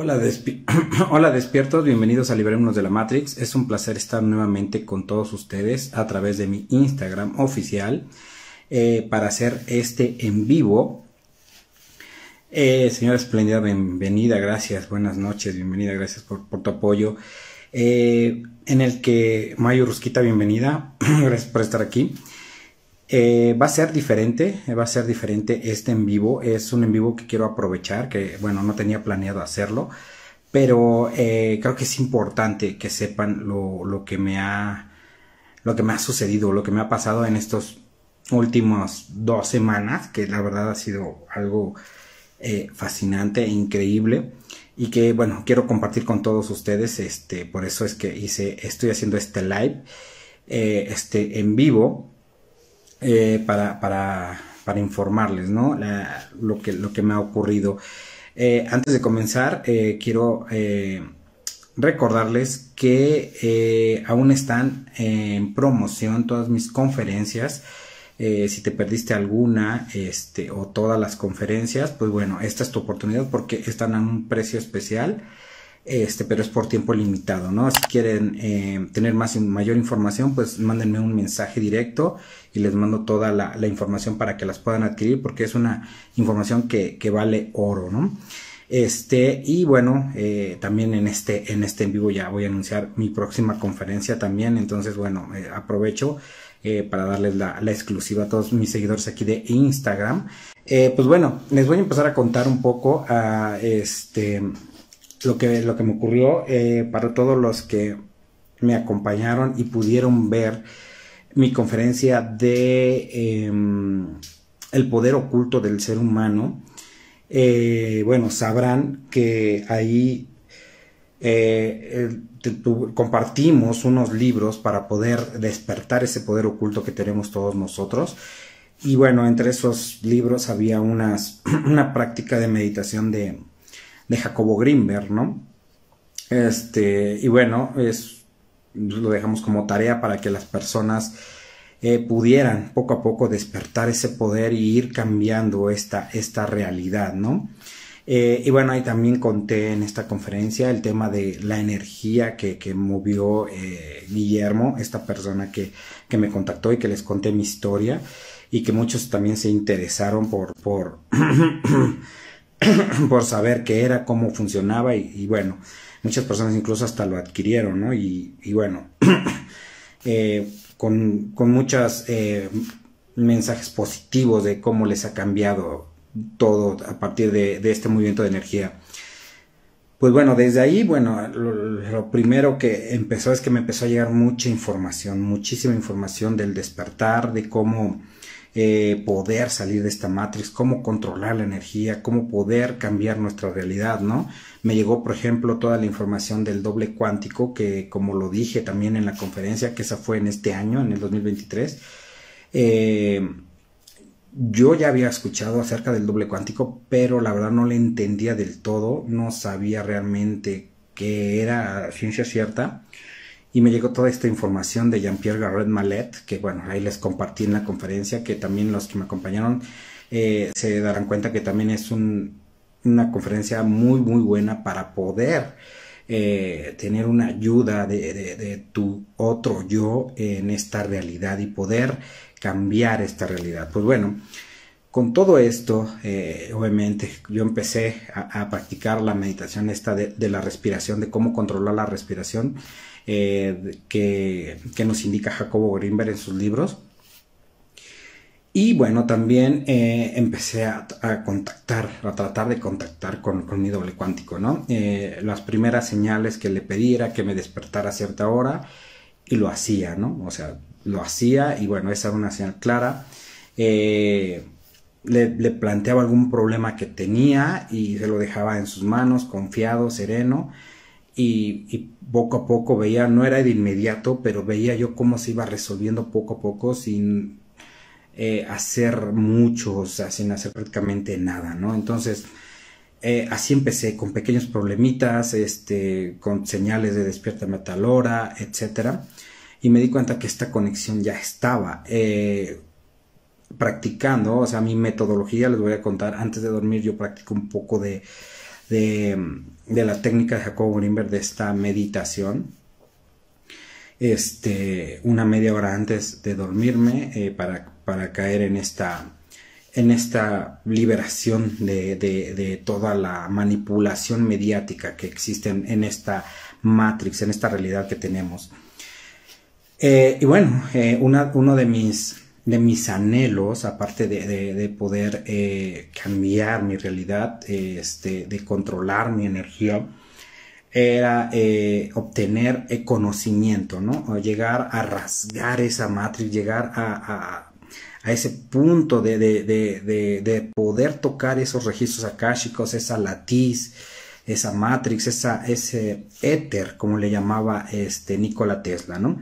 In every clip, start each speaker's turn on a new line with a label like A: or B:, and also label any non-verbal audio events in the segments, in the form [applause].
A: Hola, [clears throat] Hola despiertos, bienvenidos a Liberémonos de la Matrix. Es un placer estar nuevamente con todos ustedes a través de mi Instagram oficial eh, para hacer este en vivo. Eh, señora Espléndida, bienvenida, gracias, buenas noches, bienvenida, gracias por, tu apoyo. Eh, en el que Mayo Rusquita, bienvenida, [clears throat] gracias por estar aquí. Eh, va a ser diferente, va a ser diferente este en vivo. Es un en vivo que quiero aprovechar, que bueno, no tenía planeado hacerlo, pero eh, creo que es importante que sepan lo, que me ha, lo que me ha sucedido, lo que me ha pasado en estos últimos dos semanas, que la verdad ha sido algo eh, fascinante e increíble y que bueno, quiero compartir con todos ustedes, este, por eso es que hice, estoy haciendo este live, este en vivo eh, para, para, para, informarles, ¿no? lo, que, lo que me ha ocurrido. Eh, antes de comenzar, eh, quiero recordarles que aún están en promoción todas mis conferencias. si te perdiste alguna este, o todas las conferencias, pues bueno, esta es tu oportunidad porque están a un precio especial este, pero es por tiempo limitado, ¿no? Si quieren eh, tener más mayor información, pues mándenme un mensaje directo y les mando toda la, información para que las puedan adquirir, porque es una información que, vale oro, ¿no? Este, y bueno, eh, también en este, en este en vivo ya voy a anunciar mi próxima conferencia también, entonces bueno, eh, aprovecho para darles la, la, exclusiva a todos mis seguidores aquí de Instagram. pues bueno, les voy a empezar a contar un poco a este lo que, lo que me ocurrió eh, para todos los que me acompañaron y pudieron ver mi conferencia de em, el poder oculto del ser humano. Eh, bueno, sabrán que ahí eh, compartimos unos libros para poder despertar ese poder oculto que tenemos todos nosotros. Y bueno, entre esos libros había unas, [clears throat] una práctica de meditación de, de Jacobo Grimberg, ¿no? Este, y bueno, es, lo dejamos como tarea para que las personas eh, pudieran poco a poco despertar ese poder y ir cambiando esta, esta realidad, ¿no? Eh, y bueno, ahí también conté en esta conferencia el tema de la energía que, movió eh, Guillermo, esta persona que, que, me contactó y que les conté mi historia y que muchos también se interesaron por, por [clears throat] [clears throat] por saber qué era, cómo funcionaba y, bueno, muchas personas incluso hasta lo adquirieron, ¿no? Y, bueno, [clears throat] eh, con, con muchos eh, mensajes positivos de cómo les ha cambiado todo a partir de, este movimiento de energía. Pues bueno, desde ahí, bueno, lo, primero que empezó es que me empezó a llegar mucha información, muchísima información del despertar, de cómo eh, poder salir de esta matrix, cómo controlar la energía, cómo poder cambiar nuestra realidad, ¿no? Me llegó, por ejemplo, toda la información del doble cuántico, que como lo dije también en la conferencia, que esa fue en este año, en el 2023, eh, yo ya había escuchado acerca del doble cuántico, pero la verdad no le entendía del todo, no sabía realmente qué era ciencia cierta y me llegó toda esta información de Jean-Pierre Garret Malet, que bueno, ahí les compartí en la conferencia, que también los que me acompañaron eh, se darán cuenta que también es una conferencia muy, muy buena para poder eh, tener una ayuda de, tu otro yo en esta realidad y poder cambiar esta realidad. Pues bueno, con todo esto, eh, obviamente, yo empecé a, practicar la meditación esta de, de, la respiración, de cómo controlar la respiración eh, que, nos indica Jacobo Grimberg en sus libros. Y bueno, también eh, empecé a, contactar, a tratar de contactar con, mi doble cuántico, ¿no? Eh, las primeras señales que le pedí era que me despertara a cierta hora y lo hacía, ¿no? O sea, lo hacía y bueno, esa era una señal clara. le, planteaba algún problema que tenía y se lo dejaba en sus manos, confiado, sereno y, poco a poco veía, no era de inmediato, pero veía yo cómo se iba resolviendo poco a poco sin eh, hacer mucho, o sea, sin hacer prácticamente nada, ¿no? Entonces, eh, así empecé con pequeños problemitas, este, con señales de despierta metalora, etcétera, y me di cuenta que esta conexión ya estaba. Eh, practicando, o sea, mi metodología les voy a contar, antes de dormir yo practico un poco de de, la técnica de Jacobo Greenberg, de esta meditación, este, una media hora antes de dormirme eh, para, para, caer en esta, en esta liberación de, toda la manipulación mediática que existe en, esta matrix, en esta realidad que tenemos. Eh, y bueno, eh, uno de mis, de mis anhelos, aparte de, poder eh, cambiar mi realidad, este, de controlar mi energía, era obtener conocimiento, ¿no? llegar a rasgar esa matriz, llegar a, ese punto de, de, poder tocar esos registros akáshicos, esa latiz, esa matrix, esa, ese éter, como le llamaba este Nikola Tesla, ¿no?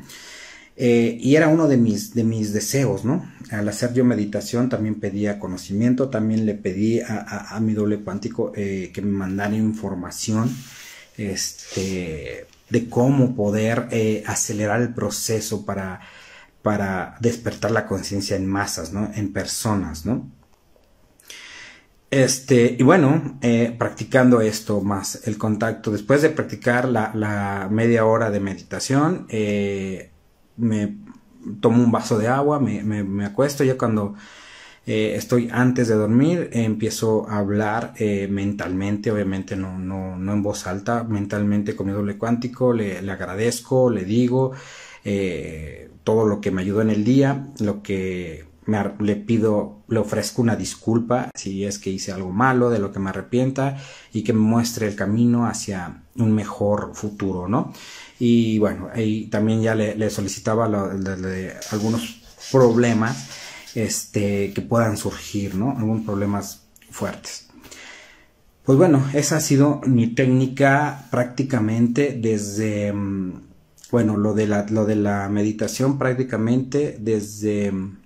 A: Eh, y era uno de mis, de mis deseos, ¿no? Al hacer yo meditación también pedía conocimiento, también le pedí a, mi doble cuántico eh, que me mandara información este, de cómo poder eh, acelerar el proceso para, para despertar la conciencia en masas, ¿no? En personas, ¿no? Este, y bueno, practicando esto más, el contacto, después de practicar la, la media hora de meditación, me tomo un vaso de agua, me, me, acuesto, ya cuando eh, estoy antes de dormir empiezo a hablar eh, mentalmente, obviamente no, no, no, en voz alta, mentalmente con mi doble cuántico, le, le agradezco, le digo eh, todo lo que me ayudó en el día, lo que me, le pido, le ofrezco una disculpa si es que hice algo malo, de lo que me arrepienta y que me muestre el camino hacia un mejor futuro, ¿no? Y bueno, ahí también ya le, solicitaba algunos problemas este, que puedan surgir, ¿no? Algunos problemas fuertes. Pues bueno, esa ha sido mi técnica prácticamente desde, mm, bueno, lo de la, lo de la meditación prácticamente desde mm,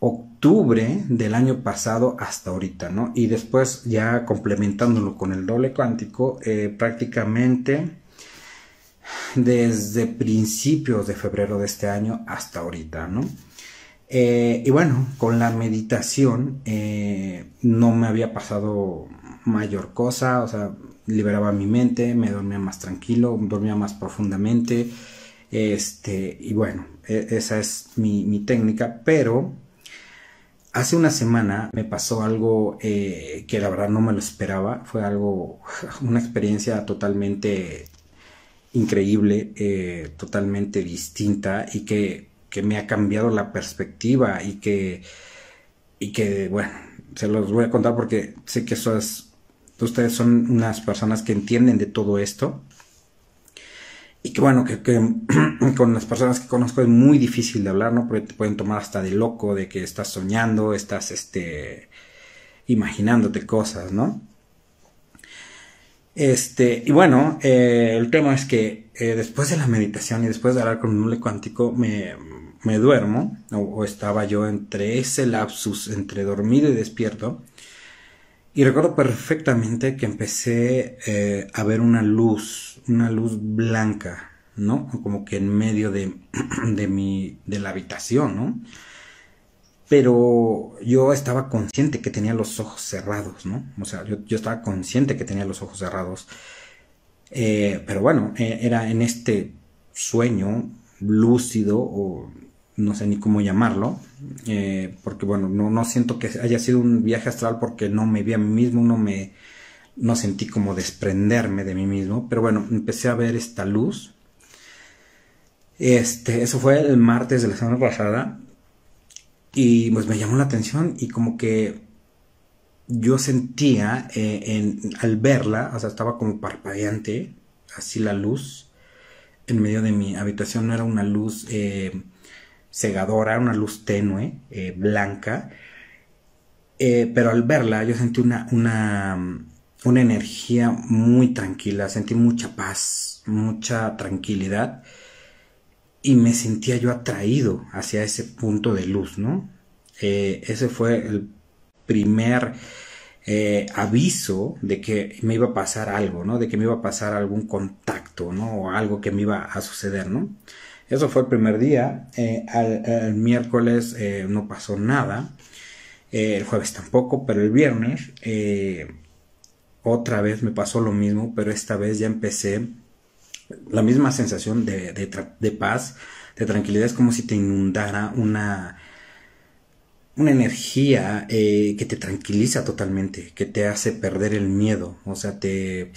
A: octubre del año pasado hasta ahorita, ¿no? Y después ya complementándolo con el doble cuántico, eh, prácticamente desde principios de febrero de este año hasta ahorita, ¿no? Eh, y bueno, con la meditación eh, no me había pasado mayor cosa, o sea, liberaba mi mente, me dormía más tranquilo, dormía más profundamente, este, y bueno, e, esa es mi, técnica, pero hace una semana me pasó algo eh, que la verdad no me lo esperaba, fue algo, [laughs] una experiencia totalmente increíble, eh, totalmente distinta y que, me ha cambiado la perspectiva y que, y que, bueno, se los voy a contar porque sé que ustedes son unas personas que entienden de todo esto y que bueno, que, que, [clears throat] con las personas que conozco es muy difícil de hablar, ¿no? Porque te pueden tomar hasta de loco, de que estás soñando, estás, este, imaginándote cosas, ¿no? Este, y bueno, eh, el tema es que eh, después de la meditación y después de hablar con un nule cuántico, me, me duermo, o, estaba yo entre ese lapsus, entre dormido y despierto, y recuerdo perfectamente que empecé eh, a ver una luz, una luz blanca, ¿no? Como que en medio de, [clears throat] de mi, de la habitación, ¿no? Pero yo estaba consciente que tenía los ojos cerrados, ¿no? O sea, yo, estaba consciente que tenía los ojos cerrados. Eh, pero bueno, eh, era en este sueño lúcido o no sé ni cómo llamarlo, eh, porque bueno, no, no siento que haya sido un viaje astral porque no me vi a mí mismo, no me, no sentí como desprenderme de mí mismo, pero bueno, empecé a ver esta luz. Este, eso fue el martes de la semana pasada y pues me llamó la atención y como que yo sentía eh, en, al verla, o sea, estaba como parpadeante, así la luz en medio de mi habitación no era una luz eh, cegadora, una luz tenue, eh, blanca, pero al verla yo sentí una, una, una energía muy tranquila, sentí mucha paz, mucha tranquilidad y me sentía yo atraído hacia ese punto de luz, ¿no? Eh, ese fue el primer eh, aviso de que me iba a pasar algo, ¿no? De que me iba a pasar algún contacto, ¿no? O algo que me iba a suceder, ¿no? Eso fue el primer día. Eh, al, miércoles no pasó nada. el jueves tampoco, pero el viernes otra vez me pasó lo mismo, pero esta vez ya empecé la misma sensación de, de, paz, de tranquilidad, es como si te inundara una, una energía eh, que te tranquiliza totalmente, que te hace perder el miedo, o sea, te...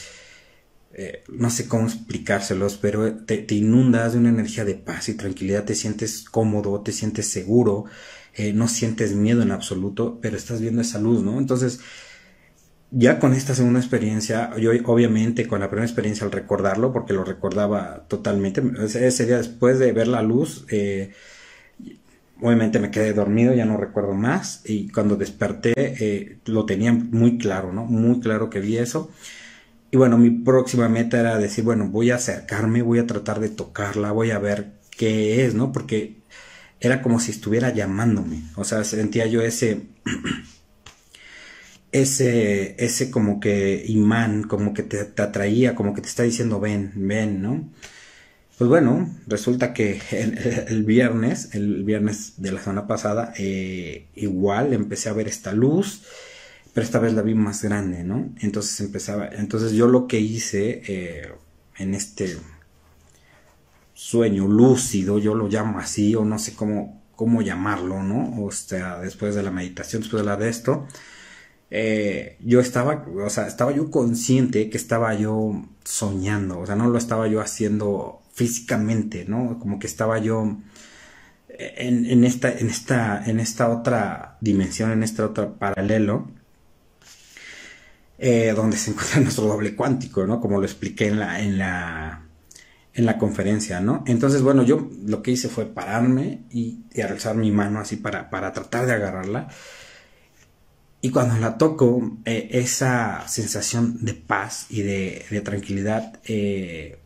A: Eh, no sé cómo explicárselos, pero te, inundas de una energía de paz y tranquilidad, te sientes cómodo, te sientes seguro, eh, no sientes miedo en absoluto, pero estás viendo esa luz, ¿no? Entonces, ya con esta segunda experiencia, yo obviamente con la primera experiencia al recordarlo, porque lo recordaba totalmente, ese día después de ver la luz, eh, obviamente me quedé dormido, ya no recuerdo más, y cuando desperté eh, lo tenía muy claro, ¿no? Muy claro que vi eso. Y bueno, mi próxima meta era decir, bueno, voy a acercarme, voy a tratar de tocarla, voy a ver qué es, ¿no? Porque era como si estuviera llamándome, o sea, sentía yo ese... ese, ese como que imán, como que te, atraía, como que te está diciendo ven, ven, ¿no? Pues bueno, resulta que [laughs] el, viernes, el viernes de la semana pasada, eh, igual empecé a ver esta luz, pero esta vez la vi más grande, ¿no? Entonces empezaba, entonces yo lo que hice eh, en este sueño lúcido, yo lo llamo así, o no sé cómo, cómo llamarlo, ¿no? O sea, después de la meditación, después de la de esto, eh, yo estaba, o sea, estaba yo consciente que estaba yo soñando, o sea, no lo estaba yo haciendo físicamente, ¿no? Como que estaba yo en, en, esta, en, esta, en esta otra dimensión, en este otro paralelo, eh, donde se encuentra [laughs] nuestro doble cuántico, ¿no? Como lo expliqué en la, en la, en la conferencia, ¿no? Entonces, bueno, yo lo que hice fue pararme y, y alzar mi mano así para, para tratar de agarrarla. Y cuando la toco, eh, esa sensación de paz y de, tranquilidad eh,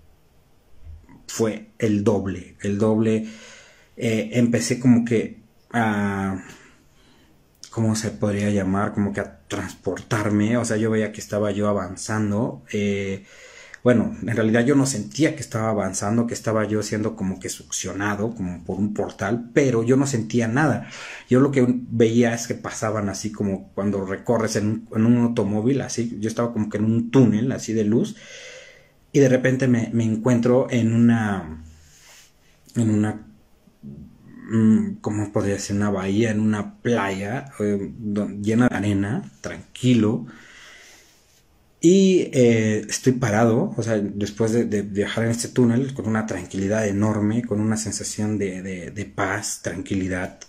A: fue el doble, el doble. Eh, empecé como que a, ¿cómo se podría llamar? Como que a transportarme, o sea, yo veía que estaba yo avanzando bueno, en realidad yo no sentía que estaba avanzando, que estaba yo siendo como que succionado, como por un portal, pero yo no sentía nada. Yo lo que veía es que pasaban así como cuando recorres en un, automóvil, así, yo estaba como que en un túnel así de luz, y de repente me, encuentro en una, en una mm, ¿cómo podría ser? Una bahía, en una playa eh, llena de arena, tranquilo, y eh, estoy parado, o sea, después de, viajar en este túnel, con una tranquilidad enorme, con una sensación de, de, paz, tranquilidad.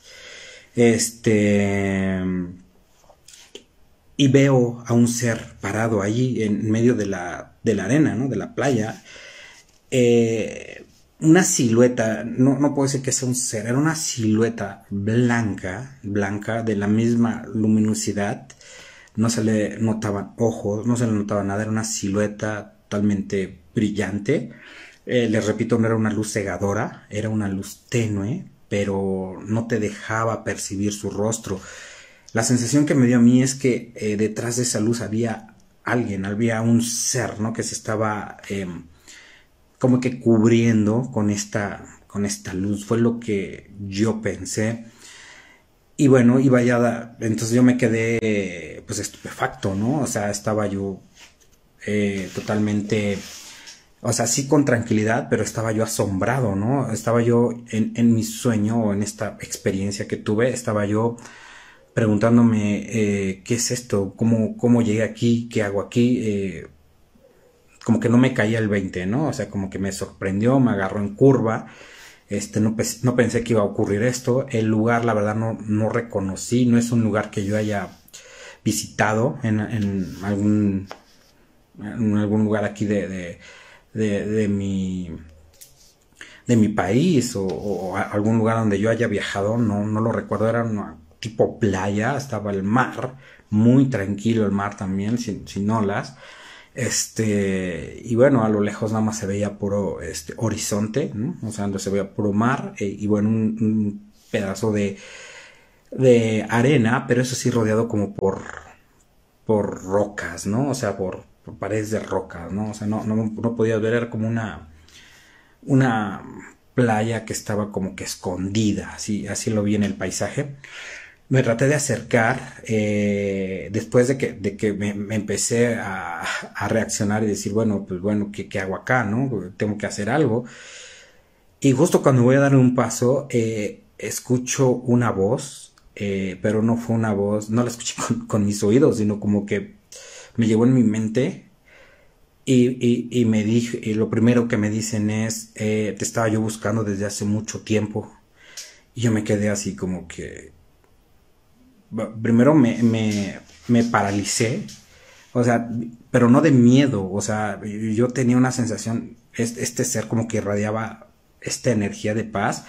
A: Este. Y veo a un ser parado allí en medio de la, de la arena, ¿no? De la playa. Eh, una silueta, no, no puedo decir que sea un ser, era una silueta blanca, blanca, de la misma luminosidad no se le notaban ojos, no se le notaba nada, era una silueta totalmente brillante. Eh, les repito, no era una luz cegadora, era una luz tenue, pero no te dejaba percibir su rostro. La sensación que me dio a mí es que eh, detrás de esa luz había alguien, había un ser, ¿no? Que se estaba em, como que cubriendo con esta, con esta luz. Fue lo que yo pensé. Y bueno, y vaya, entonces yo me quedé pues estupefacto, ¿no? O sea, estaba yo eh, totalmente, o sea, sí con tranquilidad, pero estaba yo asombrado, ¿no? Estaba yo en, en mi sueño o en esta experiencia que tuve, estaba yo preguntándome eh, qué es esto, cómo, cómo llegué aquí, qué hago aquí, eh, como que no me caía el 20, ¿no? O sea, como que me sorprendió, me agarró en curva este, no, no, pensé que iba a ocurrir esto. El lugar, la verdad, no, no reconocí. No es un lugar que yo haya visitado en, en algún, en algún lugar aquí de, de, de, mi de mi país o, algún lugar donde yo haya viajado, no, no lo recuerdo, era una tipo playa, estaba el mar, muy tranquilo el mar también, sin, sin olas, este, y bueno, a lo lejos nada más se veía puro este, horizonte. O sea, se veía puro mar eh, y bueno, un, pedazo de, de arena, pero eso sí rodeado como por, por rocas, ¿no? O sea, por, paredes de rocas, ¿no? O sea, no, no, no podía ver, era como una, una playa que estaba como que escondida, así, así lo vi en el paisaje. Me traté de acercar eh, después de que, de que me, empecé a, a, reaccionar y decir, bueno, pues bueno, ¿qué, ¿qué, hago acá? ¿no? Tengo que hacer algo. Y justo cuando voy a dar un paso, eh, escucho una voz, eh, pero no fue una voz, no la escuché [laughs] con, mis oídos, sino como que me llevó en mi mente y, y, y me dije, y lo primero que me dicen es, eh, te estaba yo buscando desde hace mucho tiempo. Y yo me quedé así como que, primero me, me, me paralicé, o sea, pero no de miedo, o sea, yo tenía una sensación, este ser como que irradiaba esta energía de paz,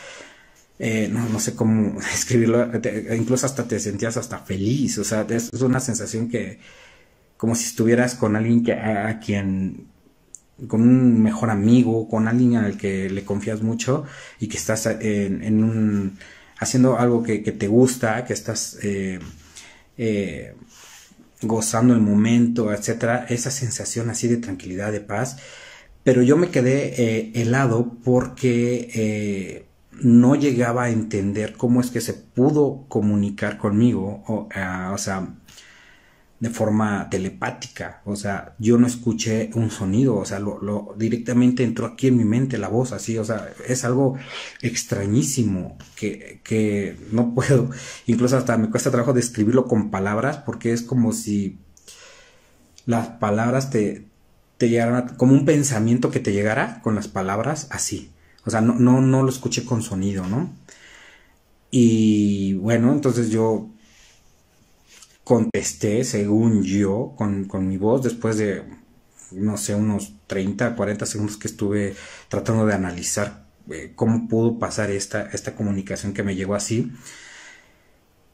A: eh, no, no, sé cómo [laughs] escribirlo, incluso hasta te sentías hasta feliz, o sea, es, una sensación que, como si estuvieras con alguien que, a, quien, con un mejor amigo, con alguien al que le confías mucho y que estás en, en un, haciendo algo que, te gusta, que estás eh, eh, gozando el momento, etcétera, esa sensación así de tranquilidad, de paz. Pero yo me quedé eh, helado porque no llegaba a entender cómo es que se pudo comunicar conmigo, o, o sea, de forma telepática, o sea, yo no escuché un sonido, o sea, lo, lo, directamente entró aquí en mi mente la voz, así, o sea, es algo extrañísimo que, que no [laughs] puedo, incluso hasta me cuesta trabajo describirlo con palabras, porque es como si las palabras te, te llegaran, como un pensamiento que te llegara con las palabras así, o sea, no, no, no lo escuché con sonido, ¿no? Y bueno, entonces yo contesté, según yo, con, con mi voz, después de, no sé, unos 30, 40 segundos que estuve tratando de analizar eh, cómo pudo pasar esta, esta comunicación que me llegó así.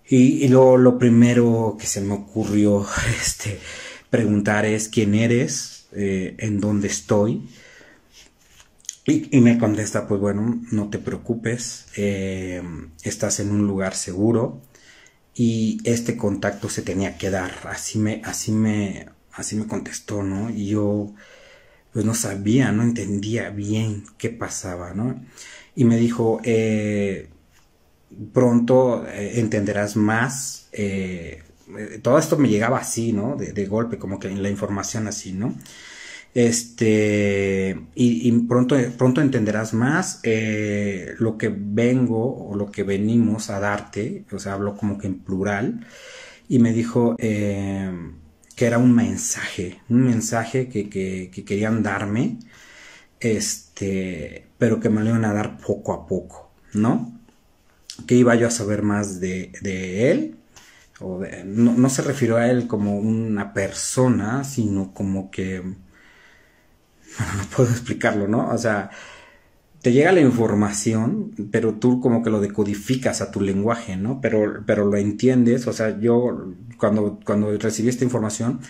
A: Y, lo, lo, primero que se me ocurrió [laughs] este, preguntar es quién eres, eh, en dónde estoy. Y, y, me contesta, pues bueno, no te preocupes, eh, estás en un lugar seguro, y este contacto se tenía que dar. Así me, así me, así me contestó, ¿no? Y yo, pues no sabía, no entendía bien qué pasaba, ¿no? Y me dijo, eh, pronto eh, entenderás más. Eh, todo esto me llegaba así, ¿no? De, de golpe, como que la información así, ¿no? Este, y, pronto, pronto entenderás más eh, lo que vengo o lo que venimos a darte, o sea, hablo como que en plural, y me dijo eh, que era un mensaje, un mensaje que, que, querían darme, este, pero que me lo iban a dar poco a poco, ¿no? Que iba yo a saber más de, de él, o no, no se refirió a él como una persona, sino como que no [laughs] puedo explicarlo, ¿no? O sea, te llega la información, pero tú como que lo decodificas a tu lenguaje, ¿no? Pero, pero lo entiendes, o sea, yo cuando, cuando recibí esta información,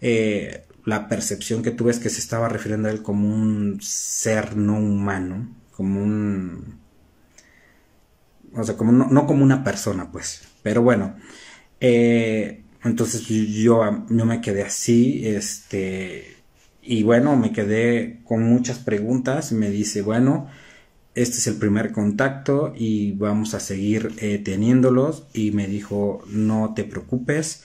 A: eh, la percepción que tuve es que se estaba refiriendo a él como un ser no humano, como un... O sea, como no, como una persona, pues. Pero bueno, eh, entonces yo, yo me quedé así, este y bueno, me quedé con muchas preguntas. Me dice, bueno, este es el primer contacto y vamos a seguir eh, teniéndolos. Y me dijo, no te preocupes,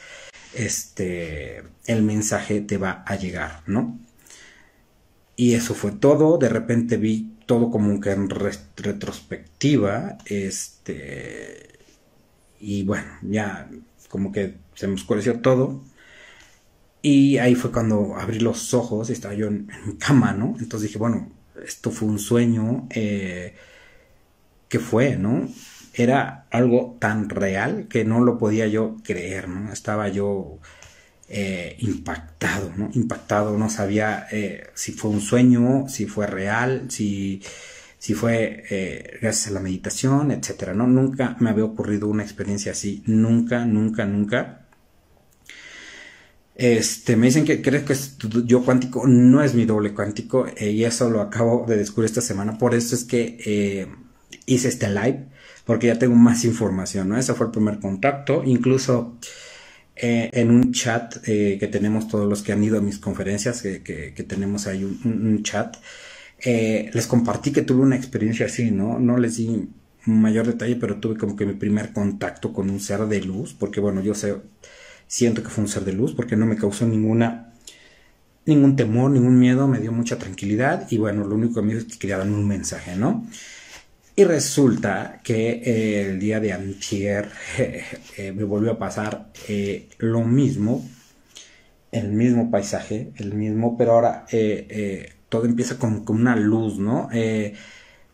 A: este, el mensaje te va a llegar, ¿no? Y eso fue todo. De repente vi todo como que en retrospectiva. Este. Y bueno, ya como que se me oscureció todo. Y ahí fue cuando abrí los ojos, estaba yo en, mi cama, ¿no? Entonces dije, bueno, esto fue un sueño, eh, ¿qué fue, no? Era algo tan real que no lo podía yo creer, ¿no? Estaba yo eh, impactado, ¿no? Impactado, no sabía eh, si fue un sueño, si fue real, si, si fue eh, gracias a la meditación, etcétera, ¿no? Nunca me había ocurrido una experiencia así, nunca, nunca, nunca. Este, me dicen que crees que es yo cuántico, no es mi doble cuántico, eh, y eso lo acabo de descubrir esta semana, por eso es que eh, hice este live, porque ya tengo más información, ¿no? Ese fue el primer contacto, incluso eh, en un chat que tenemos todos los que han ido a mis conferencias, que, tenemos ahí un, chat, les compartí que tuve una experiencia así, ¿no? No les di mayor detalle, pero tuve como que mi primer contacto con un ser de luz, porque bueno, yo sé, siento que fue un ser de luz, porque no me causó ninguna, ningún temor, ningún miedo, me dio mucha tranquilidad y bueno, lo único que me es que quería darme un mensaje, ¿no? Y resulta que eh, el día de antier [laughs] eh, me volvió a pasar eh, lo mismo, el mismo paisaje, el mismo, pero ahora todo empieza con, con, una luz, ¿no?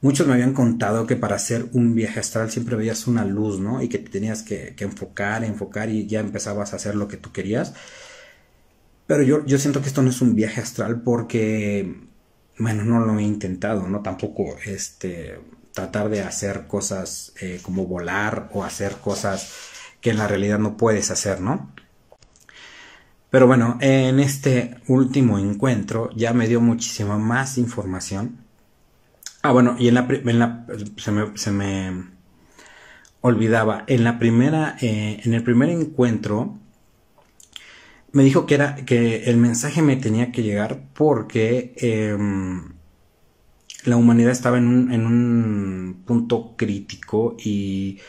A: Muchos me habían contado que para hacer un viaje astral siempre veías una luz, ¿no? Y que te tenías que, enfocar, enfocar y ya empezabas a hacer lo que tú querías. Pero yo, yo siento que esto no es un viaje astral porque, bueno, no lo he intentado, ¿no? Tampoco, este tratar de hacer cosas eh, como volar o hacer cosas que en la realidad no puedes hacer, ¿no? Pero bueno, en este último encuentro ya me dio muchísima más información. Ah, bueno, y en la, en la se, me, se, me, olvidaba, en la primera, eh, en el primer encuentro, me dijo que era que el mensaje me tenía que llegar porque em, la humanidad estaba en un, en un punto crítico y,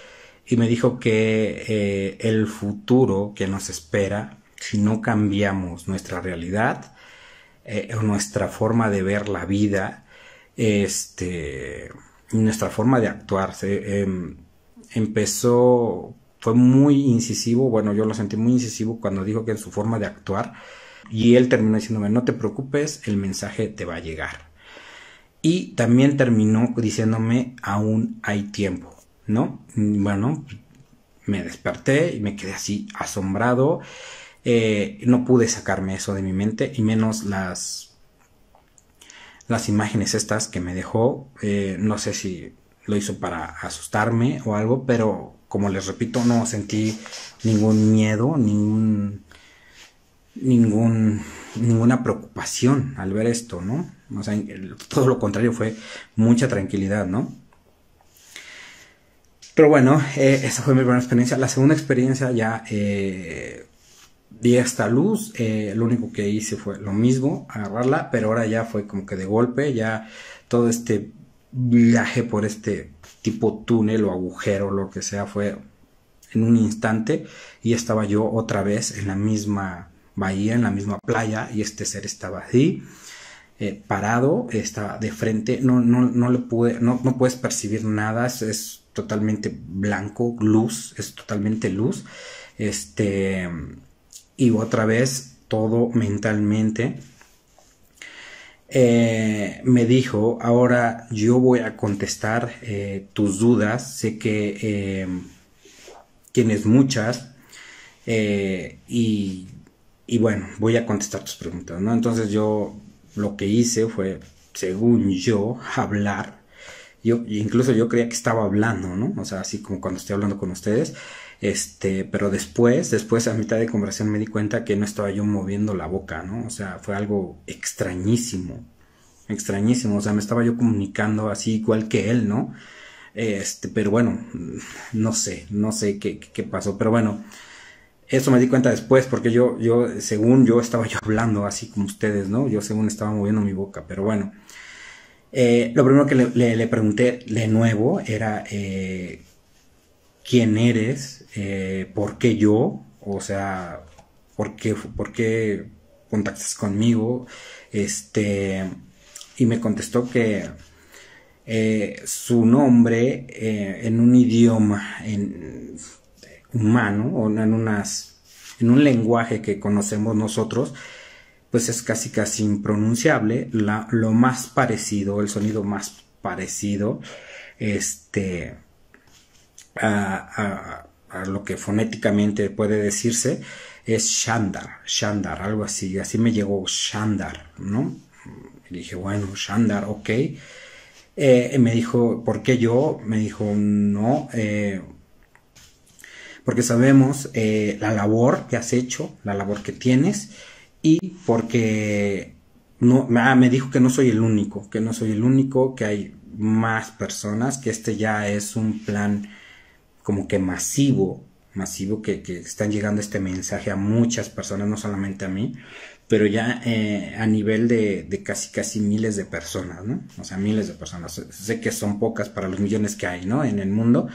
A: y me dijo que eh, el futuro que nos espera, si no cambiamos nuestra realidad eh, nuestra forma de ver la vida, este, nuestra forma de actuar, em, empezó, fue muy incisivo, bueno, yo lo sentí muy incisivo cuando dijo que en su forma de actuar, y él terminó diciéndome, no te preocupes, el mensaje te va a llegar y también terminó diciéndome aún hay tiempo, ¿no? Bueno, me desperté y me quedé así asombrado. Eh, no pude sacarme eso de mi mente y menos las las imágenes estas que me dejó. Eh, no sé si lo hizo para asustarme o algo, pero como les repito, no sentí ningún miedo, ningún ningún ninguna preocupación al ver esto, ¿no? O sea, todo lo contrario fue mucha tranquilidad, ¿no? Pero bueno, eh, esa fue mi primera experiencia. La segunda experiencia ya eh, di esta luz. Eh, lo único que hice fue lo mismo, agarrarla, pero ahora ya fue como que de golpe, ya todo este viaje por este tipo túnel o agujero, lo que sea, fue en un instante y estaba yo otra vez en la misma bahía, en la misma playa y este ser estaba ahí eh, parado, está de frente, no, no, no le pude, no, no puedes percibir nada, es, totalmente blanco, luz, es totalmente luz, este, y otra vez todo mentalmente. Eh, me dijo, ahora yo voy a contestar eh, tus dudas, sé que tienes muchas, y, y bueno, voy a contestar tus preguntas, ¿no? Entonces yo lo que hice fue, según yo, hablar. Yo, incluso yo creía que estaba hablando, ¿no? O sea, así como cuando estoy hablando con ustedes. Este, pero después, después a mitad de conversación me di cuenta que no estaba yo moviendo la boca, ¿no? O sea, fue algo extrañísimo, extrañísimo. O sea, me estaba yo comunicando así igual que él, ¿no? Este, pero bueno, no sé, no sé qué, qué pasó, pero bueno, eso me di cuenta después, porque yo, yo, según yo estaba yo hablando así como ustedes, ¿no? Yo según estaba moviendo mi boca, pero bueno. Eh, lo primero que le, pregunté de nuevo era eh, quién eres, eh, por qué yo, o sea, por qué, por qué contactas conmigo, este, y me contestó que su nombre en un idioma, humano o en unas en un lenguaje que conocemos nosotros pues es casi casi impronunciable. La, lo más parecido el sonido más parecido este a, lo que fonéticamente puede decirse es Shandar, Shandar, algo así, así me llegó Shandar, ¿no? Dije, bueno, Shandar, ok. Eh, me dijo, ¿por qué yo? Me dijo, no, eh, porque sabemos eh, la labor que has hecho, la labor que tienes y porque no, ah, me dijo que no soy el único, que no soy el único, que hay más personas, que este ya es un plan como que masivo, masivo, que, que están llegando este mensaje a muchas personas, no solamente a mí. pero ya eh, a nivel de, de, casi casi miles de personas, ¿no? O sea, miles de personas. Sé que son pocas para los millones que hay, ¿no? En el mundo,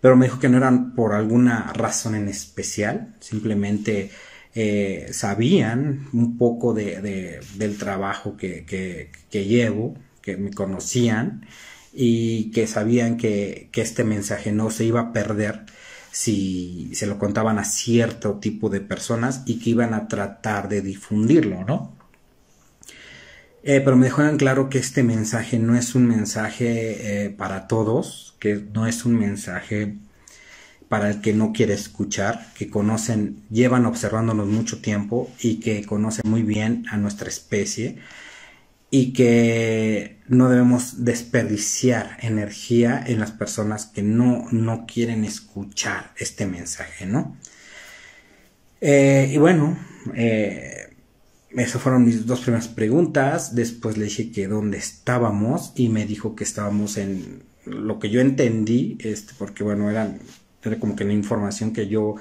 A: pero me dijo que no eran por alguna razón en especial, simplemente eh, sabían un poco de, de del trabajo que, que, que, llevo, que me conocían y que sabían que, que este mensaje no se iba a perder si se lo contaban a cierto tipo de personas y que iban a tratar de difundirlo, ¿no? Eh, pero me dejaron claro que este mensaje no es un mensaje eh, para todos, que no es un mensaje para el que no quiere escuchar, que conocen, llevan observándonos mucho tiempo y que conocen muy bien a nuestra especie y que no debemos desperdiciar energía en las personas que no, no quieren escuchar este mensaje, ¿no? Eh, y bueno, eh, esas fueron mis dos primeras preguntas. Después le dije que dónde estábamos y me dijo que estábamos en lo que yo entendí, este, porque bueno, eran, era como que la información que yo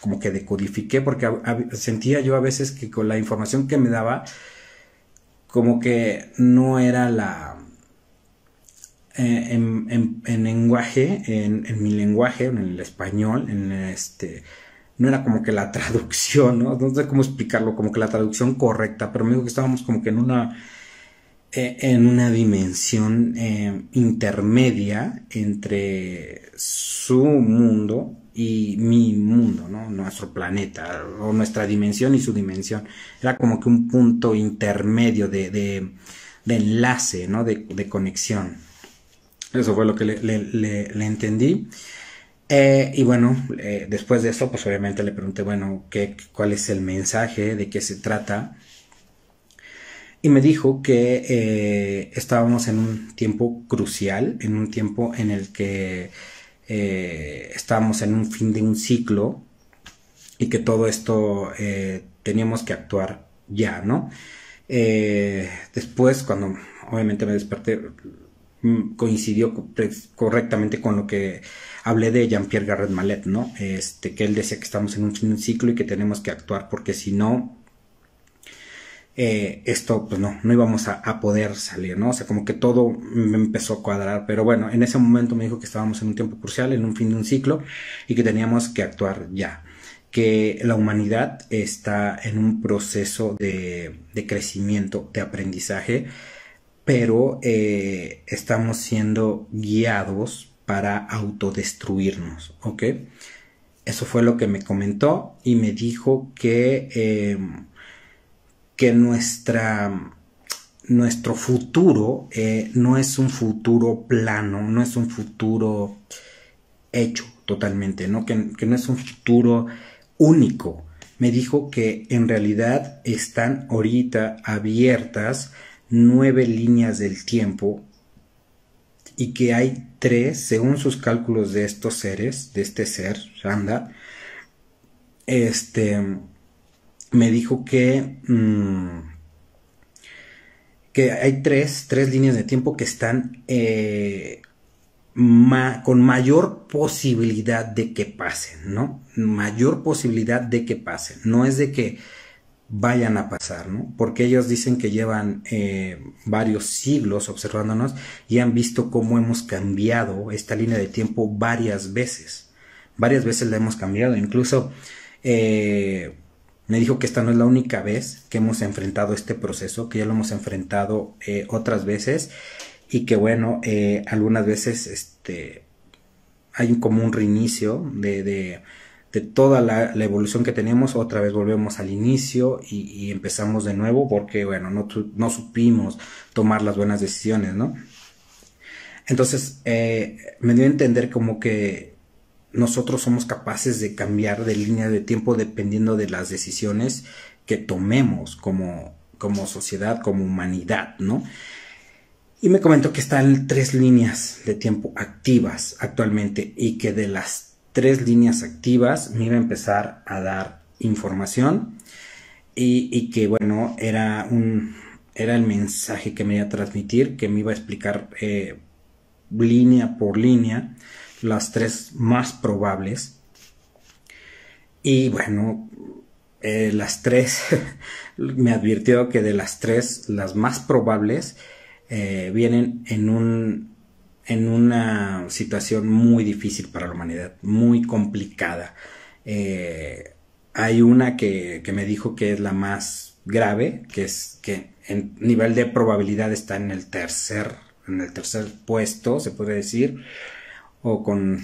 A: como que decodifiqué, porque sentía yo a veces que con la información que me daba, como que no era la... Eh, en, lenguaje, en, mi lenguaje, en el español, en este, no era como que la traducción, ¿no? No sé cómo explicarlo, como que la traducción correcta, pero me dijo que estábamos como que en una, eh, en una dimensión eh, intermedia entre su mundo y mi mundo. Nuestro planeta, o nuestra dimensión y su dimensión. Era como que un punto intermedio de, de, enlace, ¿no? De, conexión. Eso fue lo que le, entendí. Eh, y bueno, eh, después de eso, pues obviamente le pregunté, bueno, ¿qué, ¿cuál es el mensaje? ¿De qué se trata? Y me dijo que eh, estábamos en un tiempo crucial, en un tiempo en el que eh, estábamos en un fin de un ciclo y que todo esto eh, teníamos que actuar ya, ¿no? Eh, después, cuando obviamente me desperté, mm, coincidió correctamente con lo que hablé de Jean-Pierre Garret Malet, ¿no? Este, que él decía que estamos en un fin de un ciclo y que tenemos que actuar porque si no, eh, esto pues no, no íbamos a, poder salir, ¿no? O sea, como que todo me empezó a cuadrar, pero bueno, en ese momento me dijo que estábamos en un tiempo crucial, en un fin de un ciclo y que teníamos que actuar ya, que la humanidad está en un proceso de, crecimiento, de aprendizaje, pero eh, estamos siendo guiados para autodestruirnos, ¿ok? Eso fue lo que me comentó y me dijo que... Eh, que nuestra, nuestro futuro eh, no es un futuro plano, no es un futuro hecho totalmente, ¿no? Que, que no es un futuro único. Me dijo que en realidad están ahorita abiertas nueve líneas del tiempo y que hay tres, según sus cálculos de estos seres, de este ser, Randa, este, me dijo que, mm, que hay tres, tres líneas de tiempo que están eh, con mayor posibilidad de que pasen, ¿no? Mayor posibilidad de que pasen. No es de que vayan a pasar, ¿no? Porque ellos dicen que llevan eh, varios siglos observándonos y han visto cómo hemos cambiado esta línea de tiempo varias veces. Varias veces la hemos cambiado. Incluso eh, me dijo que esta no es la única vez que hemos enfrentado este proceso, que ya lo hemos enfrentado eh, otras veces y que bueno, eh, algunas veces este, hay como un reinicio de, de, toda la, evolución que tenemos, otra vez volvemos al inicio y, y empezamos de nuevo porque bueno, no, no, supimos tomar las buenas decisiones, ¿no? Entonces, eh, me dio a entender como que nosotros somos capaces de cambiar de línea de tiempo dependiendo de las decisiones que tomemos como, como sociedad, como humanidad, ¿no? Y me comentó que están tres líneas de tiempo activas actualmente y que de las tres líneas activas me iba a empezar a dar información y, que bueno, era un era el mensaje que me iba a transmitir, que me iba a explicar eh, línea por línea las tres más probables. Y bueno, eh, las tres, [laughs] me advirtió que de las tres, las más probables eh, vienen en un en una situación muy difícil para la humanidad, muy complicada. Eh, hay una que, que, me dijo que es la más grave, que es que en nivel de probabilidad está en el tercer, en el tercer puesto, se puede decir, o con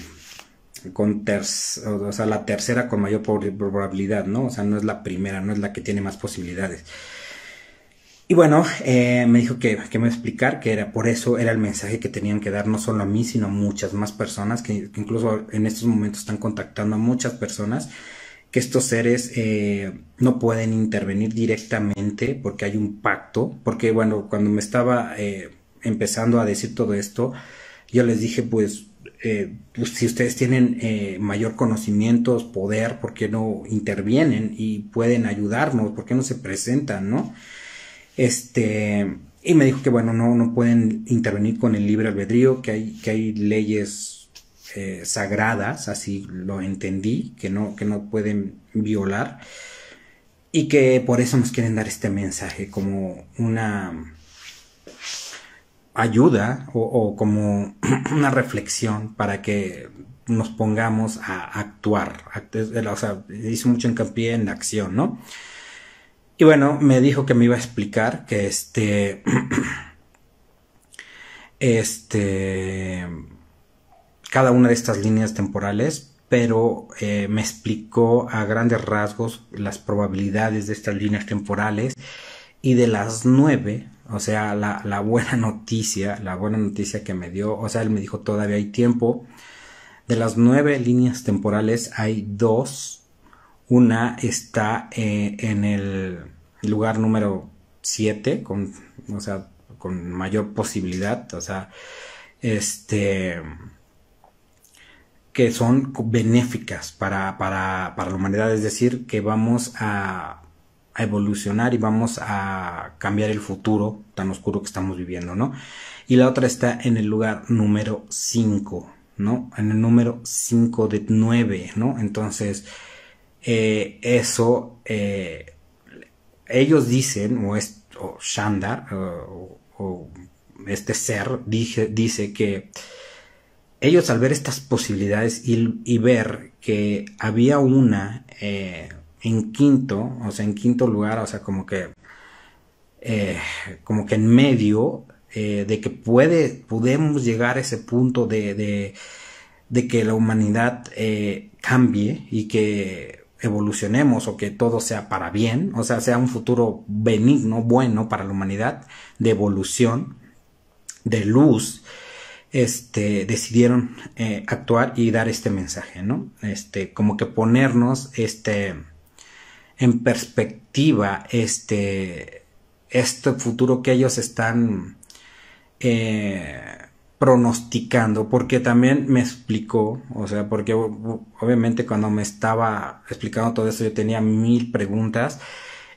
A: con o sea, la tercera con mayor probabilidad, ¿no? O sea, no es la primera, no es la que tiene más posibilidades. Y bueno, eh, me dijo que, que, me explicar que era por eso era el mensaje que tenían que dar no solo a mí, sino a muchas más personas, que, incluso en estos momentos están contactando a muchas personas, que estos seres eh, no pueden intervenir directamente porque hay un pacto, porque bueno, cuando me estaba eh, empezando a decir todo esto, yo les dije pues eh, pues, si ustedes tienen eh, mayor conocimiento, poder, ¿por qué no intervienen y pueden ayudarnos? ¿Por qué no se presentan, no? Este, y me dijo que bueno, no, no pueden intervenir con el libre albedrío, que hay, que hay leyes eh, sagradas, así lo entendí, que no, que no pueden violar, y que por eso nos quieren dar este mensaje como una ayuda o, como [clears throat] una reflexión para que nos pongamos a actuar. O sea, hizo mucho hincapié en la acción, ¿no? Y bueno, me dijo que me iba a explicar que este. [clears throat] este. Cada una de estas líneas temporales, pero eh, me explicó a grandes rasgos las probabilidades de estas líneas temporales y de las nueve o sea, la, la, buena [laughs] noticia, la buena noticia que me dio, o sea, él me dijo todavía hay tiempo. De las nueve líneas temporales hay dos. Una está eh, en el lugar número siete, con, o sea, con mayor posibilidad, o sea, este, que son benéficas para, para, para la humanidad, es decir, que vamos a a evolucionar y vamos a cambiar el futuro tan oscuro que estamos viviendo, ¿no? Y la otra está en el lugar número 5, ¿no? En el número 5 de 9, ¿no? Entonces, eh, eso, eh, ellos dicen, o, es, o Shandar, o, este ser, dije, dice que ellos al ver estas posibilidades y, y ver que había una, eh, en quinto, o sea, en quinto lugar, o sea, como que, eh, como que en medio eh, de que puede, podemos llegar a ese punto de, de, de que la humanidad eh, cambie y que evolucionemos o que todo sea para bien, o sea, sea un futuro benigno, bueno para la humanidad, de evolución, de luz, este, decidieron actuar y dar este mensaje, ¿no? Este, como que ponernos, este, en perspectiva este, este futuro que ellos están eh, pronosticando, porque también me explicó, o sea, porque obviamente cuando me estaba explicando todo esto yo tenía mil preguntas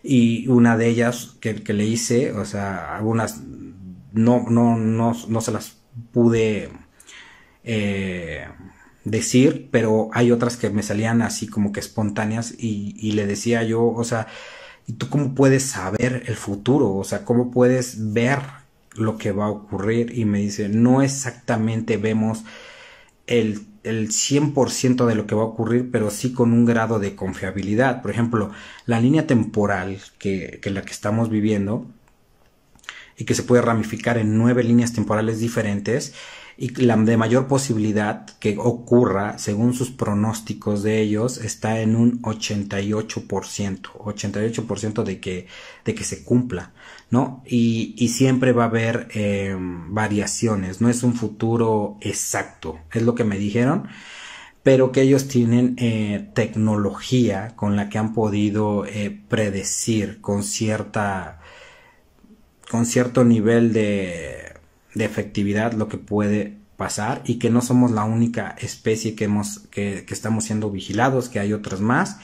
A: y una de ellas que, que le hice, o sea, algunas no, no, no, no se las pude eh, decir, pero hay otras que me salían así como que espontáneas y, le decía yo, o sea, ¿y tú cómo puedes saber el futuro? O sea, ¿cómo puedes ver lo que va a ocurrir? Y me dice, no exactamente vemos el, el 100% de lo que va a ocurrir, pero sí con un grado de confiabilidad. Por ejemplo, la línea temporal que, que la que estamos viviendo y que se puede ramificar en nueve líneas temporales diferentes, y la de mayor posibilidad que ocurra, según sus pronósticos de ellos, está en un 88%, 88% de que, de que se cumpla, ¿no? Y, y siempre va a haber eh, variaciones, no es un futuro exacto, es lo que me dijeron, pero que ellos tienen eh, tecnología con la que han podido eh, predecir con cierta, con cierto nivel de de efectividad lo que puede pasar y que no somos la única especie que hemos que, estamos siendo vigilados que hay otras más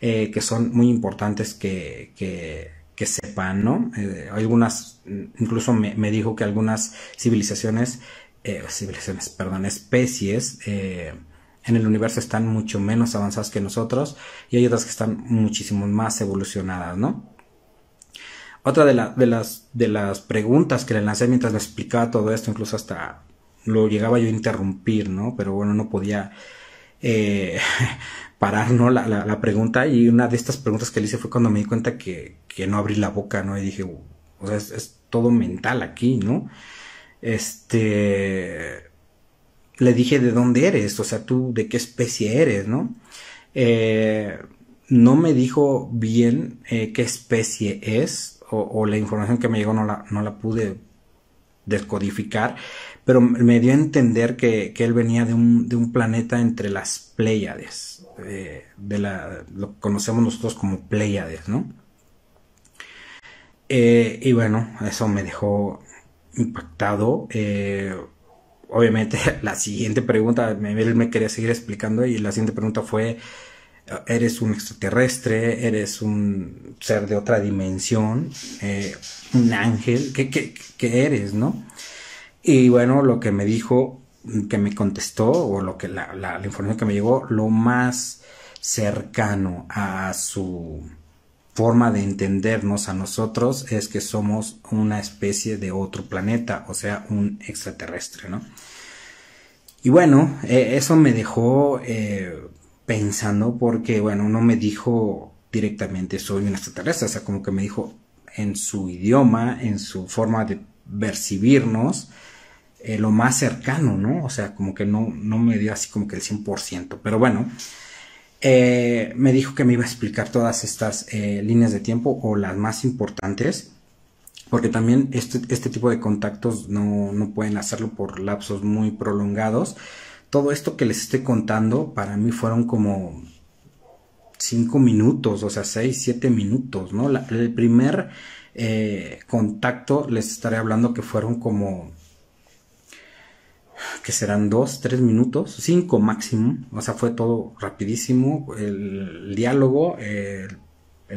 A: eh, que son muy importantes que, que, sepan no eh, algunas incluso me, dijo que algunas civilizaciones eh, civilizaciones perdón especies en el universo están mucho menos avanzadas que nosotros y hay otras que están muchísimo más evolucionadas, ¿no? Otra de, de, las, de las preguntas que le lancé mientras me explicaba todo esto, incluso hasta lo llegaba yo a interrumpir, ¿no? Pero bueno, no podía eh, [laughs] parar, ¿no? La, la, pregunta y una de estas preguntas que le hice fue cuando me di cuenta que, que no abrí la boca, ¿no? Y dije, o sea, es todo mental aquí, ¿no? Este, le dije de dónde eres, o sea, tú de qué especie eres, ¿no? Eh, no me dijo bien eh, qué especie es, o, la información que me llegó no la, no la pude descodificar, pero me dio a entender que, él venía de un, de un, planeta entre las Pléyades, eh, de la, lo conocemos nosotros como Pléyades, ¿no? y bueno, eso me dejó impactado. Eh, obviamente [laughs] la siguiente pregunta, él me quería seguir explicando y la siguiente pregunta fue, eres un extraterrestre, eres un ser de otra dimensión, eh, un ángel, ¿qué, qué, eres, no? Y bueno, lo que me dijo, que me contestó, o lo que la, la información que me llegó, lo más cercano a su forma de entendernos a nosotros es que somos una especie de otro planeta, o sea, un extraterrestre, ¿no? Y bueno, eh, eso me dejó eh, pensando porque, bueno, no me dijo directamente soy un extraterrestre, o sea, como que me dijo en su idioma, en su forma de percibirnos, eh, lo más cercano, ¿no? O sea, como que no, no me dio así como que el 100%, pero bueno, eh, me dijo que me iba a explicar todas estas eh, líneas de tiempo o las más importantes, porque también este, este tipo de contactos no, no, pueden hacerlo por lapsos muy prolongados. Todo esto que les estoy contando para mí fueron como cinco minutos, o sea, seis, siete minutos, ¿no? el primer contacto les estaré hablando que fueron como que serán dos, tres minutos, cinco máximo, o sea, fue todo rapidísimo, el, diálogo, el,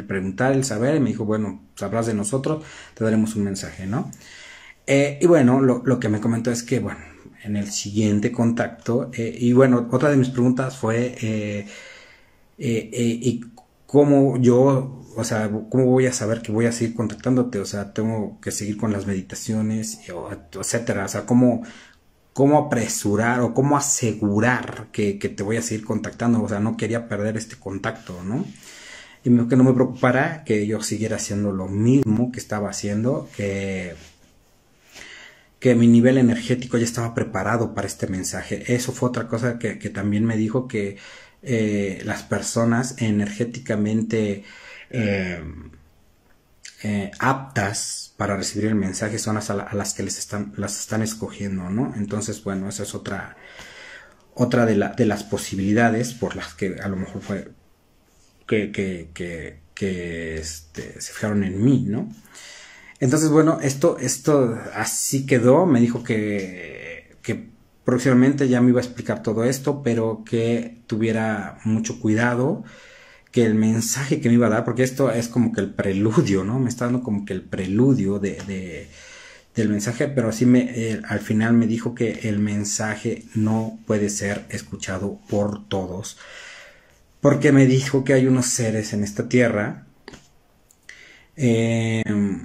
A: preguntar, el saber, y me dijo, bueno, sabrás de nosotros, te daremos un mensaje, ¿no? Eh, y bueno, lo, que me comentó es que, bueno, en el siguiente contacto, eh, y bueno, otra de mis preguntas fue, eh, ¿y cómo yo, o sea, cómo voy a saber que voy a seguir contactándote? O sea, tengo que seguir con las meditaciones, etcétera, o sea, cómo, cómo apresurar o cómo asegurar que, te voy a seguir contactando. O sea, no quería perder este contacto, ¿no? Y que no me preocupara que yo siguiera haciendo lo mismo que estaba haciendo, que, que mi nivel energético ya estaba preparado para este mensaje. Eso fue otra cosa que, también me dijo que eh, las personas energéticamente eh, eh, aptas para recibir el mensaje son las a, las que les están, las están escogiendo, ¿no? Entonces, bueno, esa es otra, otra de, la, de las posibilidades por las que a lo mejor fue que, que, que, este, se fijaron en mí, ¿no? Entonces, bueno, esto, esto así quedó, me dijo que, que próximamente ya me iba a explicar todo esto, pero que tuviera mucho cuidado, que el mensaje que me iba a dar, porque esto es como que el preludio, ¿no? Me está dando como que el preludio de, del mensaje, pero así me, al final me dijo que el mensaje no puede ser escuchado por todos, porque me dijo que hay unos seres en esta tierra em,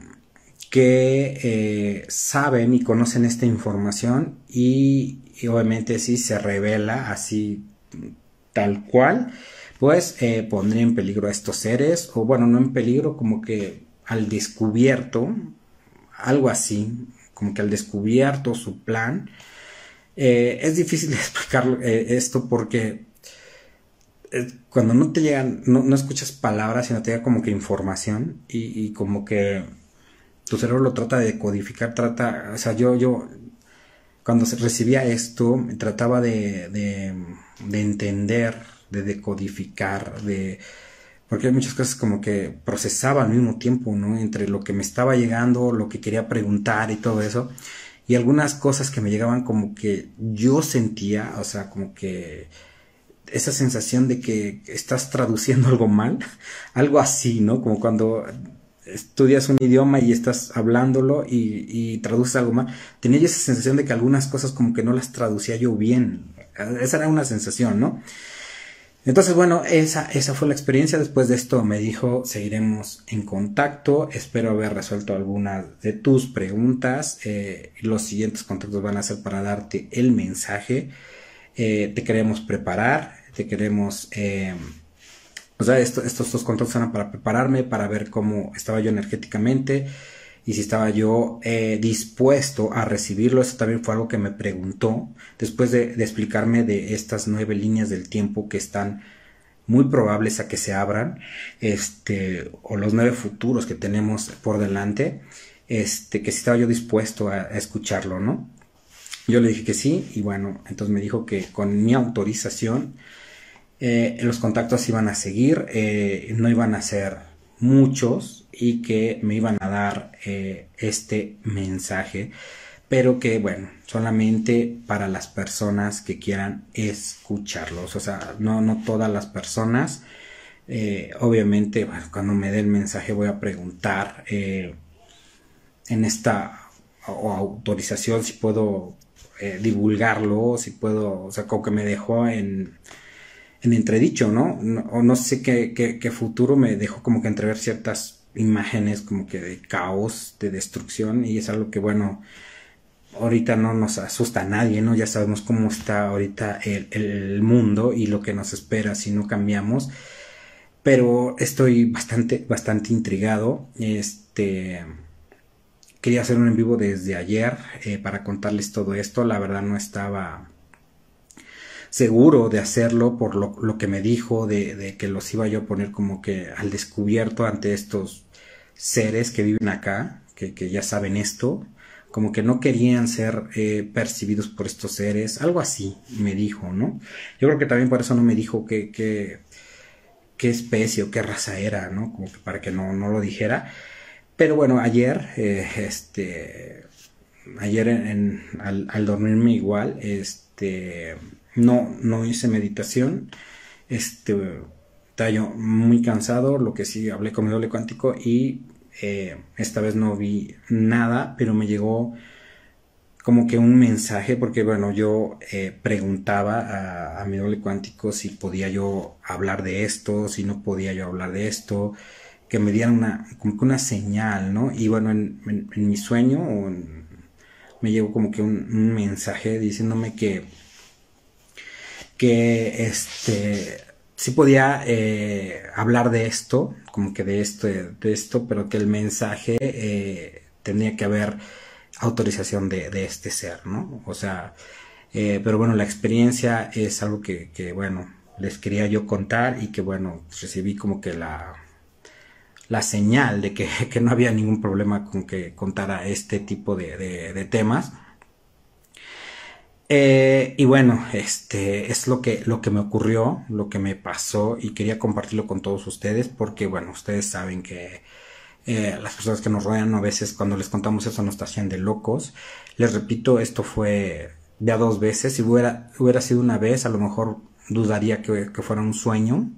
A: que eh, saben y conocen esta información y, obviamente si se revela así tal cual pues eh, pondría en peligro a estos seres, o bueno, no en peligro, como que al descubierto, algo así, como que al descubierto su plan. Eh, es difícil [laughs] explicar eh, esto porque cuando no te llegan, no, escuchas palabras, sino te llega como que información y, como que tu cerebro lo trata de codificar, trata, o sea, yo, yo, cuando recibía esto, trataba de, de, de entender de decodificar, de porque hay muchas cosas como que procesaba al mismo tiempo, ¿no? Entre lo que me estaba llegando, lo que quería preguntar y todo eso. Y algunas cosas que me llegaban como que yo sentía, o sea, como que esa sensación de que estás traduciendo [laughs] algo mal, algo así, ¿no? Como cuando estudias un idioma y estás hablándolo y, y traduces algo mal. Tenía esa sensación de que algunas cosas como que no las traducía yo bien, esa era una sensación, ¿no? Entonces, bueno, esa, esa fue la experiencia. Después de esto me dijo, seguiremos en contacto. Espero haber resuelto algunas de tus preguntas. Eh, los siguientes contactos van a ser para darte el mensaje. Eh, te queremos preparar, te queremos... Eh, o sea, estos dos contactos eran para prepararme, para ver cómo estaba yo energéticamente y si estaba yo eh, dispuesto a recibirlo. Eso también fue algo que me preguntó después de, explicarme de estas nueve líneas del tiempo que están muy probables a que se abran, este, o los nueve futuros que tenemos por delante, este, que si estaba yo dispuesto a escucharlo, ¿no? Yo le dije que sí y bueno, entonces me dijo que con mi autorización eh, los contactos iban a seguir, eh, no iban a ser muchos y que me iban a dar eh, este mensaje, pero que bueno, solamente para las personas que quieran escucharlos, o sea, no, no todas las personas. obviamente, cuando me dé el mensaje voy a preguntar en esta autorización si puedo eh, divulgarlo, si puedo, o sea, como que me dejó en, en entredicho, ¿no? o no sé qué, futuro me dejó como que entrever ciertas imágenes como que de caos, de destrucción, y es algo que, bueno, ahorita no nos asusta a nadie, ¿no? Ya sabemos cómo está ahorita el, el mundo y lo que nos espera si no cambiamos. Pero estoy bastante, bastante intrigado. Este Quería hacer un en vivo desde ayer eh, para contarles todo esto. La verdad no estaba seguro de hacerlo por lo, que me dijo, de, que los iba yo a poner como que al descubierto ante estos seres que viven acá, que, ya saben esto, como que no querían ser eh, percibidos por estos seres, algo así me dijo, ¿no? Yo creo que también por eso no me dijo que, qué especie o qué raza era, ¿no? Como que para que no, no lo dijera. Pero bueno, ayer, eh, este, ayer al, dormirme igual, este, no, no hice meditación, este, yo muy cansado, lo que sí, hablé con mi doble cuántico y eh, esta vez no vi nada, pero me llegó como que un mensaje, porque bueno, yo eh, preguntaba a, a, mi doble cuántico si podía yo hablar de esto, si no podía yo hablar de esto, que me dieran una, como que una señal, ¿no? Y bueno, en, mi sueño me llegó como que un, mensaje diciéndome que, que este, sí podía eh, hablar de esto, como que de esto, de esto, pero que el mensaje eh, tenía que haber autorización de, de, este ser, ¿no? O sea, eh, pero bueno, la experiencia es algo que, que, bueno, les quería yo contar y que bueno, recibí como que la la señal de que, [laughs] no había ningún problema con que contara este tipo de, temas. Eh, y bueno, este es lo que, lo que me ocurrió, lo que me pasó y quería compartirlo con todos ustedes porque bueno, ustedes saben que eh, las personas que nos rodean a veces cuando les contamos eso nos hacían de locos. Les repito, esto fue ya dos veces. Si hubiera, hubiera sido una vez, a lo mejor dudaría que, fuera un sueño,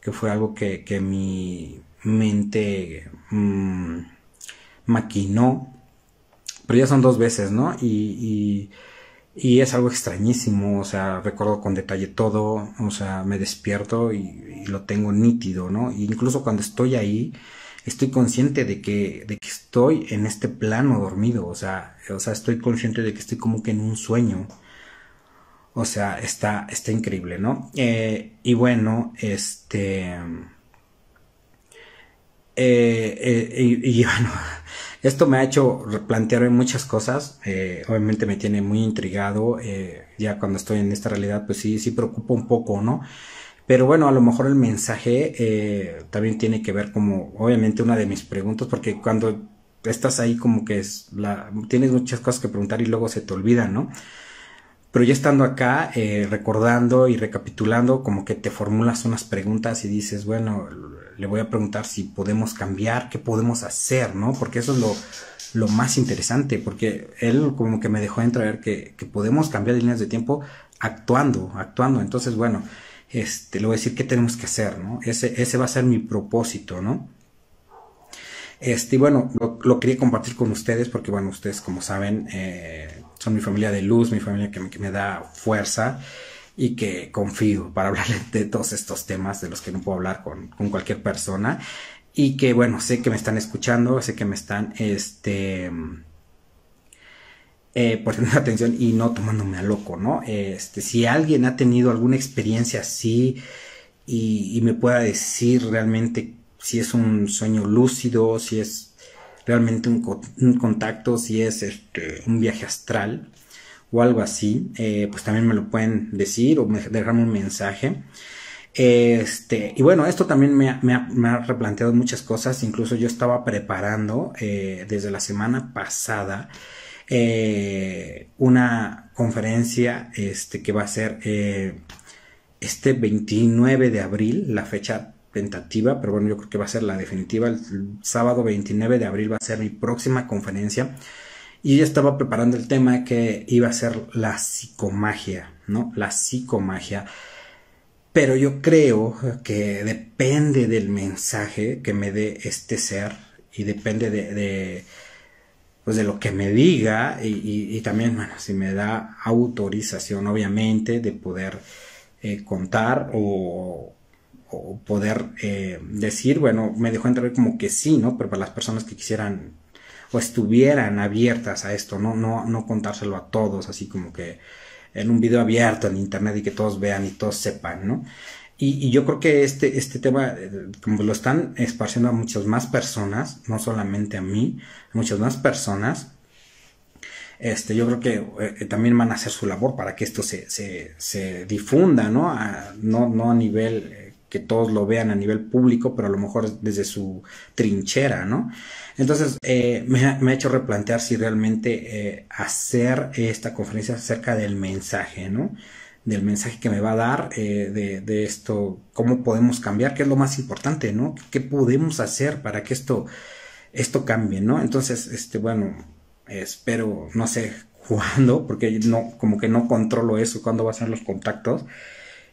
A: que fue algo que, que mi mente mm, maquinó, pero ya son dos veces, ¿no? Y, es algo extrañísimo, o sea, recuerdo con detalle todo, o sea, me despierto y, lo tengo nítido, ¿no? incluso cuando estoy ahí, estoy consciente de que, de que estoy en este plano dormido, o sea, o sea, estoy consciente de que estoy como que en un sueño. O sea, está, está increíble, ¿no? Eh, y bueno, este eh, eh, y, [laughs] bueno, esto me ha hecho replantearme muchas cosas. Eh, obviamente me tiene muy intrigado. ya cuando estoy en esta realidad, pues sí, sí preocupa un poco, ¿no? Pero bueno, a lo mejor el mensaje también tiene que ver como, obviamente, una de mis preguntas, porque cuando estás ahí como que es la, tienes muchas cosas que preguntar y luego se te olvidan, ¿no? Pero ya estando acá, recordando y recapitulando, como que te formulas unas preguntas y dices, bueno, le voy a preguntar si podemos cambiar, qué podemos hacer, ¿no? Porque eso es lo, lo más interesante, porque él como que me dejó entrever que, que podemos cambiar líneas de tiempo actuando, actuando. Entonces, bueno, este, le voy a decir qué tenemos que hacer, ¿no? Ese, ese va a ser mi propósito, ¿no? Este, bueno, lo, quería compartir con ustedes porque, bueno, ustedes como saben, eh, son mi familia de luz, mi familia que me, da fuerza y que confío para [laughs] hablarle de todos estos temas de los que no puedo hablar con, con cualquier persona y que bueno, sé que me están escuchando, sé que me están este eh, por tener [laughs] atención y no tomándome a loco, ¿no? Este, si alguien ha tenido alguna experiencia así y, y me pueda decir realmente si es un sueño lúcido, si es realmente un, contacto, si es este, un viaje astral o algo así, eh, pues también me lo pueden decir o me, dejarme un mensaje. Este, y bueno, esto también me, me, ha, replanteado muchas cosas. Incluso yo estaba preparando eh, desde la semana pasada eh, una conferencia este, que va a ser este 29 de abril, la fecha tentativa, pero bueno, yo creo que va a ser la definitiva. El sábado 29 de abril va a ser mi próxima conferencia. Y yo estaba preparando el tema que iba a ser la psicomagia, ¿no? La psicomagia. Pero yo creo que depende del mensaje que me dé este ser y depende de, de pues de lo que me diga y, y, también, bueno, si me da autorización, obviamente, de poder eh, contar o, o poder eh, decir, bueno, me dejó entrar como que sí, ¿no? Pero para las personas que quisieran o estuvieran abiertas a esto, no, no, no contárselo a todos, así como que en un video abierto en internet y que todos vean y todos sepan, ¿no? Y, yo creo que este, este tema, eh, como lo están esparciendo a muchas más personas, no solamente a mí, muchas más personas, este, yo creo que eh, también van a hacer su labor para que esto se, se, se difunda, ¿no? No, no a nivel que todos lo vean a nivel público, pero a lo mejor desde su trinchera, ¿no? Entonces, eh, me, ha, hecho replantear si realmente eh, hacer esta conferencia acerca del mensaje, ¿no? del mensaje que me va a dar eh, de, de, esto, cómo podemos cambiar, qué es lo más importante, ¿no? ¿Qué podemos hacer para que esto, esto cambie, ¿no? Entonces, este, bueno, espero, no sé [laughs] cuándo, porque no, como que no controlo eso, cuándo va a ser los contactos.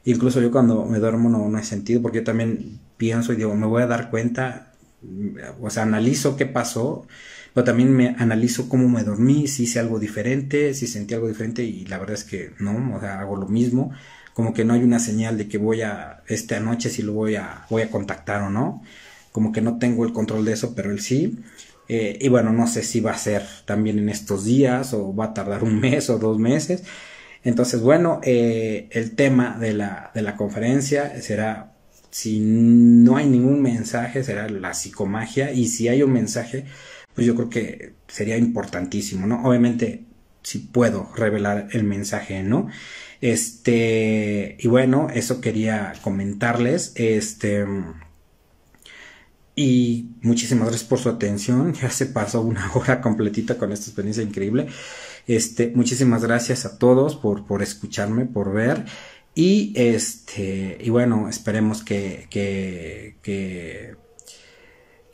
A: Incluso yo cuando me duermo no, no he sentido, porque yo también pienso y digo, me voy a dar cuenta, o sea, analizo qué pasó pero también me analizo cómo me dormí, si hice algo diferente, si sentí algo diferente y la verdad es que no, o sea, hago lo mismo, como que no hay una señal de que voy a, esta noche si lo voy a, voy a contactar o no, como que no tengo el control de eso, pero él sí. Eh, y bueno, no sé si va a ser también en estos días o va a tardar un [laughs] mes o dos meses. Entonces, bueno, eh, el tema de la, de la conferencia será, si no hay ningún mensaje, será la psicomagia y si hay un mensaje, pues yo creo que sería importantísimo, ¿no? Obviamente, si puedo revelar el mensaje, ¿no? Este, y bueno, eso quería comentarles, este, y muchísimas gracias por su atención, [laughs] ya se pasó una hora completita con esta experiencia increíble, este, muchísimas gracias a todos por, por escucharme, por ver, y este, y bueno, esperemos que, que,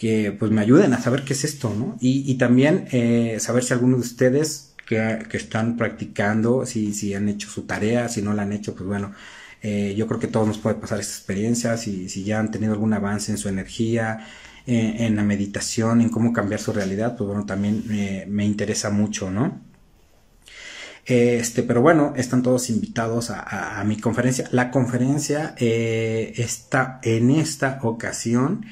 A: que pues me ayuden a saber qué es esto, ¿no? Y, y también eh, saber si algunos de ustedes que, que, están practicando, si, si han hecho su tarea, si no la han hecho, pues bueno, eh, yo creo que todos nos puede pasar esta experiencia, si, si ya han tenido algún avance en su energía, eh, en la meditación, en cómo cambiar su realidad, pues bueno, también me interesa mucho, ¿no? Este, pero bueno, están todos invitados a, mi conferencia. La conferencia eh, está en esta ocasión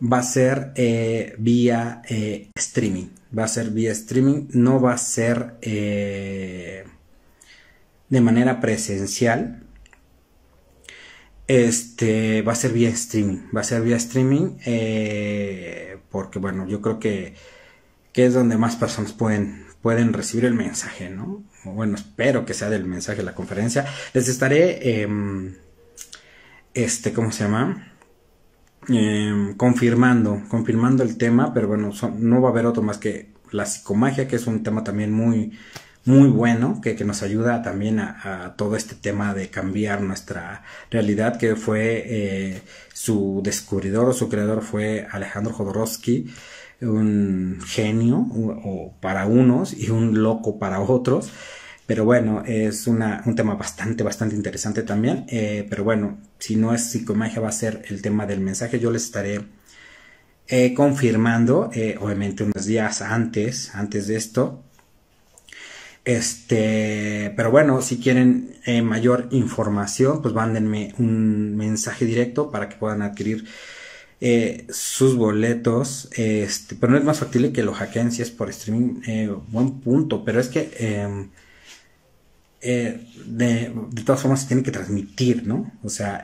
A: va a ser eh, vía eh, streaming. Va a ser vía streaming, no va a ser de manera presencial. Este va a ser vía streaming. Va a ser vía streaming porque, bueno, yo creo que, que, es donde más personas pueden, pueden recibir el mensaje, ¿no? Bueno, espero que sea del mensaje de la conferencia. Les estaré, em, este, ¿cómo se llama? eh, confirmando, confirmando el tema, pero bueno, son, no va a haber otro más que la psicomagia, que es un tema también muy, muy bueno, que, nos ayuda también a, a, todo este tema de cambiar nuestra realidad, que fue eh, su descubridor o su creador fue Alejandro Jodorowsky, un genio o, para unos y un loco para otros. Pero bueno, es una, un tema bastante, bastante interesante también. Eh, pero bueno, si no es psicomagia, va a ser el tema del mensaje. Yo les estaré eh, confirmando, eh, obviamente unos días antes, antes de esto. Este, pero bueno, si quieren mayor información, pues mándenme un mensaje directo para que puedan adquirir eh, sus boletos. Este, pero no es más factible que lo hackeen si es por streaming. Eh, buen punto, pero es que em, de, todas formas se tiene que transmitir, ¿no? O sea,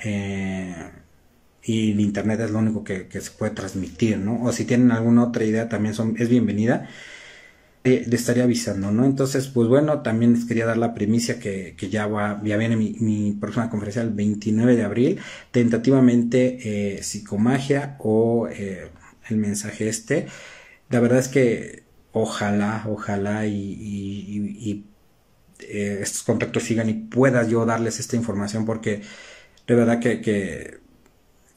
A: y el internet es lo único que, que, se puede transmitir, ¿no? O si tienen alguna otra idea también son, es bienvenida eh, le estaría avisando, ¿no? Entonces, pues bueno, también les quería dar la primicia que, que ya va, ya viene mi, próxima conferencia el 29 de abril, tentativamente eh, psicomagia o eh, el mensaje este. La verdad es que ojalá, ojalá y, y, estos contactos sigan y pueda yo darles esta información porque de verdad que, que,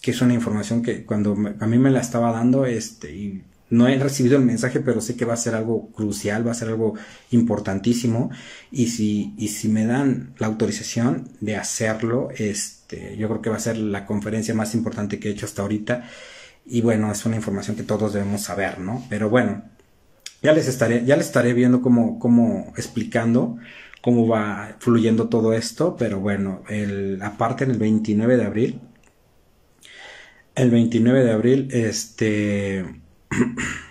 A: que es una información que cuando a mí me la estaba dando, este, y no he recibido el mensaje, pero sé que va a ser algo crucial, va a ser algo importantísimo. Y si, y si me dan la autorización de hacerlo, este, yo creo que va a ser la conferencia más importante que he hecho hasta ahorita. Y bueno, es una información que todos debemos saber, ¿no? Pero bueno, ya les estaré, ya les estaré viendo cómo, cómo explicando cómo va fluyendo todo esto. Pero bueno, el, aparte en el 29 de abril, el 29 de abril, este, [coughs]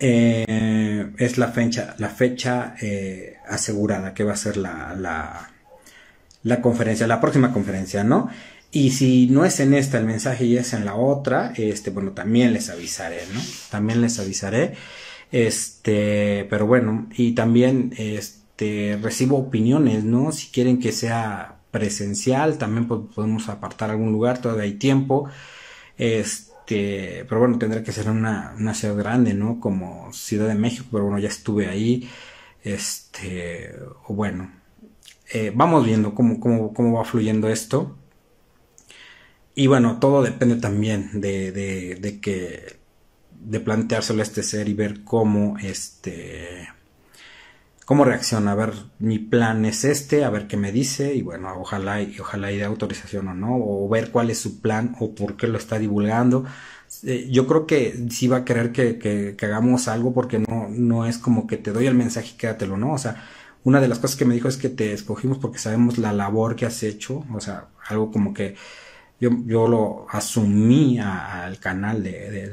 A: Eh, es la fecha, la fecha eh, asegurada que va a ser la, la, conferencia, la próxima conferencia, ¿no? Y si no es en esta el mensaje y es en la otra, este, bueno, también les avisaré, ¿no? También les avisaré. Este, pero bueno, y también, este, recibo opiniones, ¿no? Si quieren que sea presencial, también podemos apartar algún lugar, todavía hay tiempo. Este, este, pero bueno, tendrá que ser una, una ciudad grande, ¿no? Como Ciudad de México, pero bueno, ya estuve ahí. Este, o bueno, eh, vamos viendo cómo, cómo, cómo va fluyendo esto. Y bueno, todo depende también de, de, de que de planteárselo a este ser y ver cómo este cómo reacciona, a ver, mi plan es este, a ver qué me dice y bueno, ojalá y ojalá y de autorización o no, o ver cuál es su plan o por qué lo está divulgando. Eh, yo creo que sí va a querer que, que, hagamos algo porque no, no es como que te doy el mensaje y quédatelo, ¿no? O sea, una de las cosas que me dijo es que te escogimos porque sabemos la labor que has hecho, o sea, algo como que yo, yo lo asumí al canal de, de,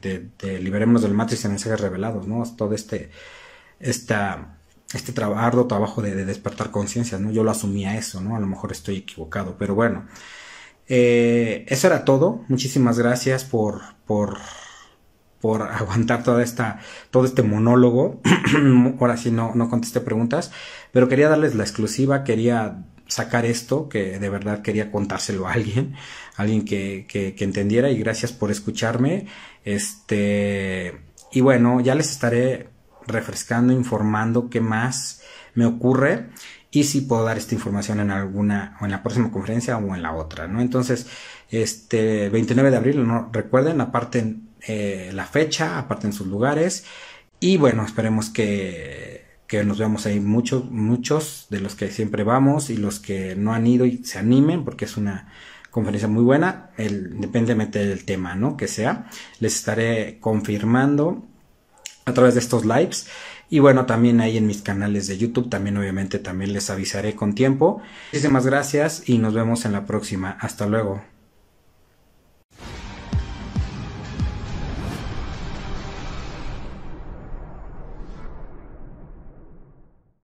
A: de, de, Liberémonos del Matrix en mensajes revelados, ¿no? Todo este, esta, este arduo trabajo de, despertar conciencia, ¿no? Yo lo asumía eso, ¿no? A lo mejor estoy equivocado, pero bueno. Eh, eso era todo. Muchísimas gracias por, por, por [laughs] aguantar toda esta, todo este monólogo. [clears throat] Ahora sí no, no contesté preguntas, pero quería darles la exclusiva, quería sacar esto, que de verdad quería contárselo a alguien, [laughs] alguien que, que, que entendiera y gracias por escucharme. Este, y bueno, ya les estaré refrescando, informando qué más me ocurre y si puedo dar esta información en alguna o en la próxima conferencia o en la otra, ¿no? Entonces, este 29 de abril, ¿no? recuerden, aparten eh, la fecha, aparten sus lugares y bueno, esperemos que, que nos veamos ahí muchos, muchos de los que siempre vamos y los que no han ido y se animen porque es una conferencia muy buena, independientemente del tema, ¿no? Que sea, les estaré confirmando a través de estos lives. Y bueno, también ahí en mis canales de YouTube, también obviamente también les avisaré con tiempo. Muchísimas gracias y nos vemos en la próxima. Hasta luego.